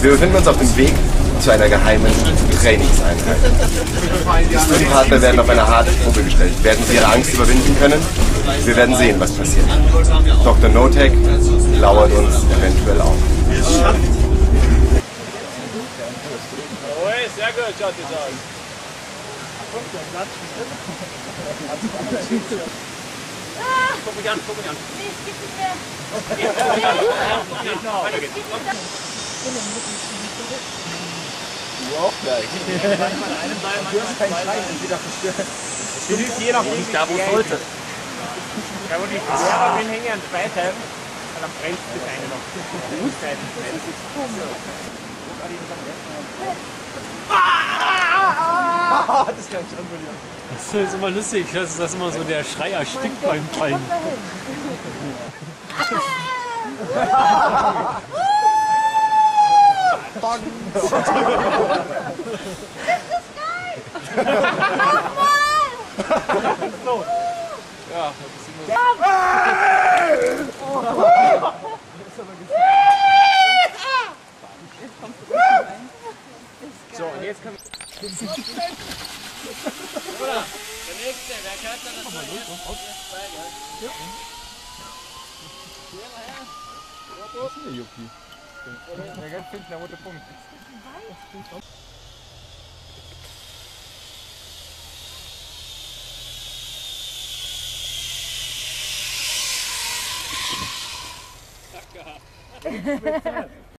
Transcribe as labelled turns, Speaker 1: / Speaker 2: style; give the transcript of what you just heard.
Speaker 1: Wir befinden uns auf dem Weg zu einer geheimen Trainingseinheit. Die Studienpartner werden auf eine harte Probe gestellt. Werden sie ihre Angst überwinden können? Wir werden sehen, was passiert. Dr. Notek lauert uns eventuell auf.
Speaker 2: Sehr gut, schaut das aus. Guck mich an, guck mich an.
Speaker 1: Du auch gleich.
Speaker 2: Je nachdem, da wo es sollte. Ja, wo die Lehrer bin, hängen an zwei und dann brennt das eine noch. Gut Seiten.
Speaker 3: Das ist immer lustig, dass das immer so der Schrei erstickt beim Fallen.
Speaker 2: So, und jetzt kommt. Der nächste, wer gehört dann das punkten. Jag kan finna mot punkten. Tackar!